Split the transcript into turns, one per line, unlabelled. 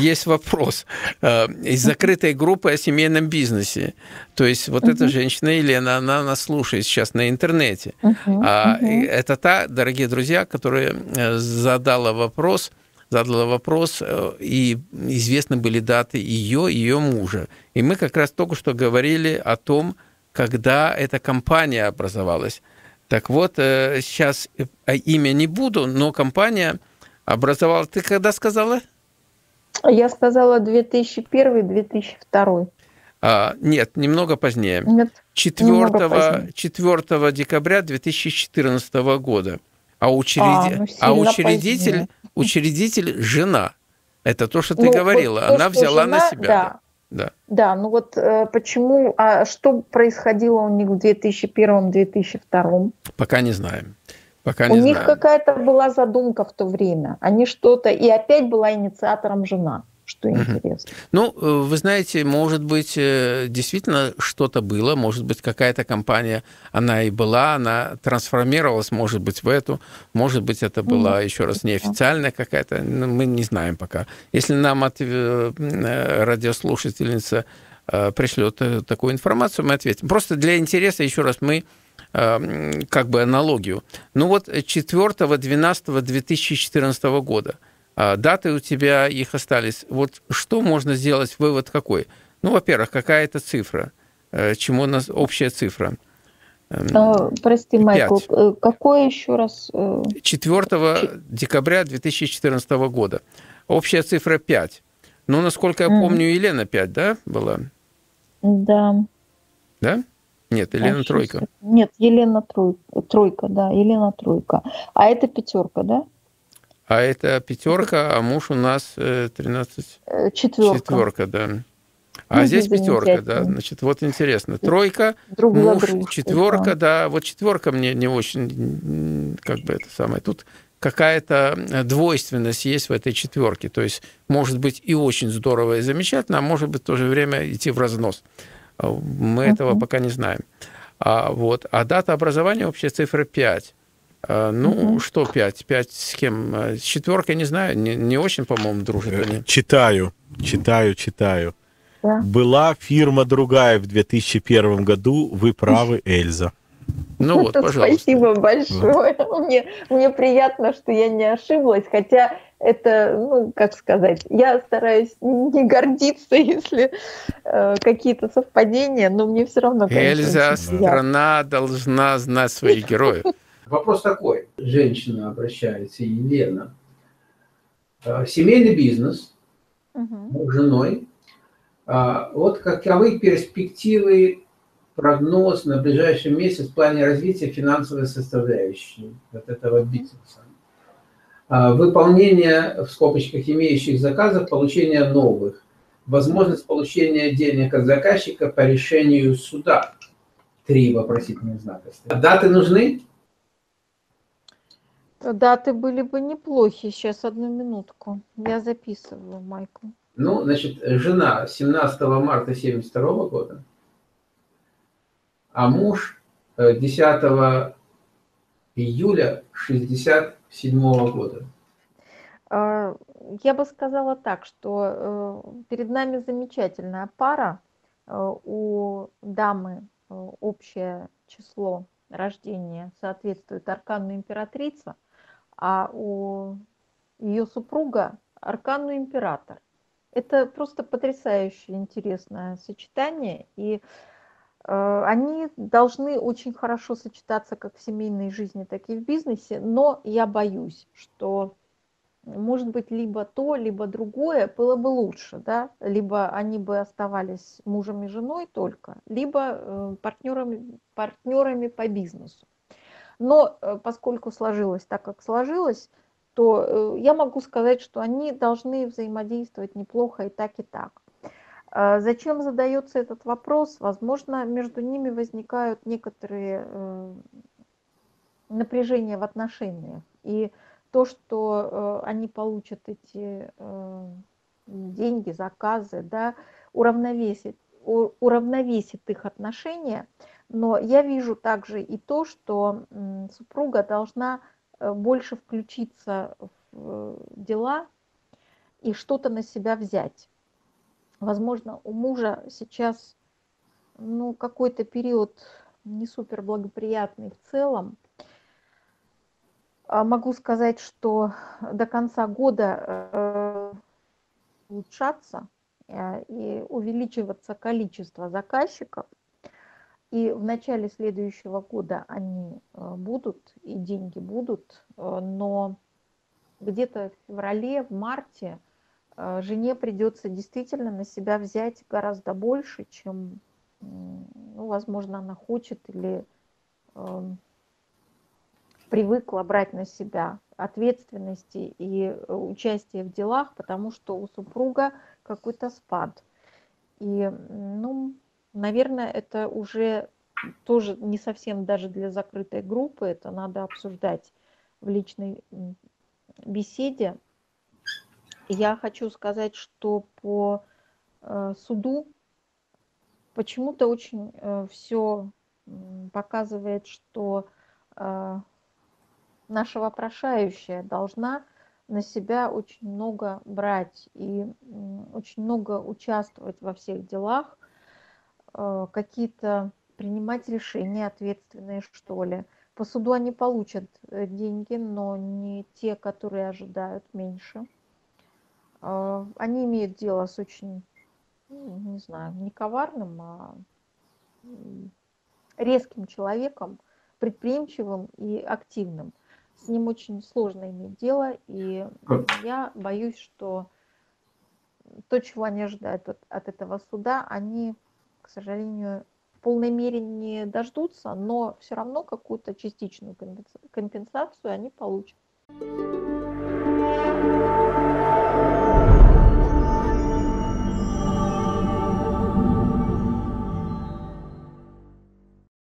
есть вопрос э, из закрытой группы о семейном бизнесе. То есть вот эта женщина Елена, она нас слушает сейчас на интернете. А это та, дорогие друзья, которая э, задала вопрос, задала вопрос, и известны были даты ее и ее мужа. И мы как раз только что говорили о том, когда эта компания образовалась. Так вот, сейчас имя не буду, но компания образовалась. Ты когда сказала?
Я сказала 2001-2002.
А, нет, немного позднее. Нет, 4, немного позднее. 4 декабря 2014 года. А, учреди... а, ну, а учредитель, учредитель жена. Это то, что ты ну, говорила. Вот Она взяла жена, на себя.
Да. Да. да, ну вот э, почему, а что происходило у них в 2001-2002?
Пока не знаем.
Пока не У них какая-то была задумка в то время. Они что-то... И опять была инициатором жена что интересно.
Ну, э, вы знаете, может быть, э, действительно что-то было, может быть, какая-то компания, она и была, она трансформировалась, может быть, в эту, может быть, это была, ну, еще раз, неофициальная какая-то, ну, мы не знаем пока. Если нам от э, радиослушательница пришлет такую информацию, мы ответим. Просто для интереса, еще раз, мы как бы аналогию. Ну вот 4-12-2014 года. А, даты у тебя их остались. Вот что можно сделать? Вывод какой? Ну, во-первых, какая-то цифра. Э, чему у нас общая цифра?
Эм, а, прости, Майкл, 5. Э, какой еще раз?
4 э, декабря 2014 года. Общая цифра 5. Ну, насколько я помню, Елена 5, да, была?
Да.
Да? Нет, Елена а, Тройка.
Нет, Елена Тройка, Тройка, да, Елена Тройка. А это пятерка, да?
А это пятерка, а муж у нас 13...
Э, четверка.
Четверка, да. А ну, здесь пятерка, да. Значит, вот интересно. Тройка, Друг муж, дружкой, четверка, да. да. Вот четверка мне не очень, как бы это самое. Тут какая-то двойственность есть в этой четверке. То есть может быть и очень здорово и замечательно, а может быть в то же время идти в разнос. Мы uh-huh. этого пока не знаем. А, вот. а дата образования общая цифра 5. А, ну, uh-huh. что 5? 5 с кем? А, с четверкой, не знаю, не, не очень, по-моему, дружат
они. Э, читаю, читаю, читаю. Да. Была фирма другая в 2001 году, вы правы, Эльза.
Ну вот, пожалуйста. Спасибо большое. Мне, мне приятно, что я не ошиблась, хотя это, ну, как сказать, я стараюсь не гордиться, если э, какие-то совпадения, но мне все равно,
конечно, Эльза, страна должна знать своих героев.
Вопрос такой. Женщина обращается, Елена. Э, семейный бизнес, угу. женой. А, вот каковы перспективы прогноз на ближайший месяц в плане развития финансовой составляющей вот этого бизнеса. А, выполнение, в скобочках, имеющих заказов, получение новых, возможность получения денег от заказчика по решению суда. Три вопросительных знака. Даты нужны?
Даты были бы неплохи. Сейчас одну минутку. Я записываю, Майкл.
Ну, значит, жена 17 марта 72 года, а муж 10 э, июля 67 года.
А, я бы сказала так, что э, перед нами замечательная пара. Э, у дамы общее число рождения соответствует аркану императрица, а у ее супруга аркану император. Это просто потрясающе интересное сочетание. И Э, они должны очень хорошо сочетаться как в семейной жизни, так и в бизнесе, но я боюсь, что может быть либо то, либо другое было бы лучше, да, либо они бы оставались мужем и женой только, либо э, партнерами, партнерами по бизнесу. Но э, поскольку сложилось так, как сложилось, то я могу сказать, что они должны взаимодействовать неплохо и так, и так. А зачем задается этот вопрос? Возможно, между ними возникают некоторые э, напряжения в отношениях. И то, что э, они получат эти э, деньги, заказы, да, уравновесит, уравновесит их отношения. Но я вижу также и то, что супруга должна больше включиться в дела и что-то на себя взять. Возможно, у мужа сейчас ну, какой-то период не супер благоприятный в целом. А могу сказать, что до конца года э, улучшаться э, и увеличиваться количество заказчиков. И в начале следующего года они э, будут, и деньги будут, но где-то в феврале, в марте жене придется действительно на себя взять гораздо больше, чем ну, возможно, она хочет или э, привыкла брать на себя ответственности и участие в делах, потому что у супруга какой-то спад. И, ну, наверное, это уже тоже не совсем даже для закрытой группы, это надо обсуждать в личной беседе. Я хочу сказать, что по э, суду почему-то очень э, все показывает, что э, наша вопрошающая должна на себя очень много брать и очень много участвовать во всех делах, какие-то принимать решения ответственные, что ли. По суду они получат деньги, но не те, которые ожидают, меньше. Они имеют дело с очень ну, не знаю, не коварным, а резким человеком, предприимчивым и активным. С ним очень сложно иметь дело, и я боюсь, что то, чего они ожидают от, от этого суда, они, к сожалению, в полной мере не дождутся, но все равно какую-то частичную компенсацию они получат.